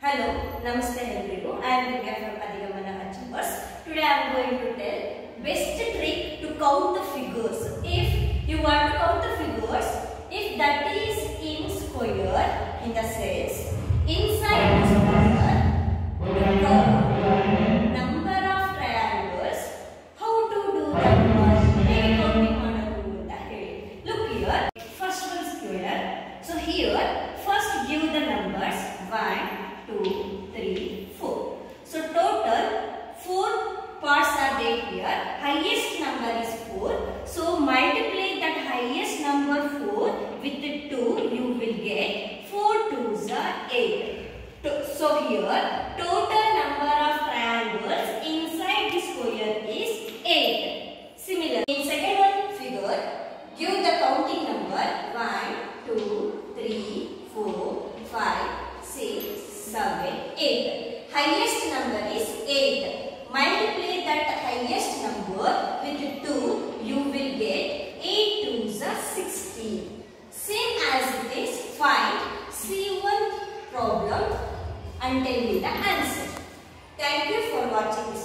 Hello, Namaste everyone. I am Divya from Adigamana Achievers. Today I am going to tell best trick to count the figures. If you want to count the figures, if that is in square, in the sense, inside the square, to count number of triangles, how to do that one? ಹೇಗೆ counting ಮಾಡೋದು ಅಂತ ಹೇಳಿ. Look here, first one square. So here, first give the numbers 1, here. Highest number is 4. So multiply that highest number 4 with the 2 you will get 4 2s are 8. So here total number of triangles inside the square is 8. Similar. In second one figure, give the counting number 1, 2, 3, 4, 5, 6, 7, 8. Highest number is 8. Multiply that highest number with 2, you will get 8 2s are 16. Same as it is, find C1 problem and tell me the answer. Thank you for watching.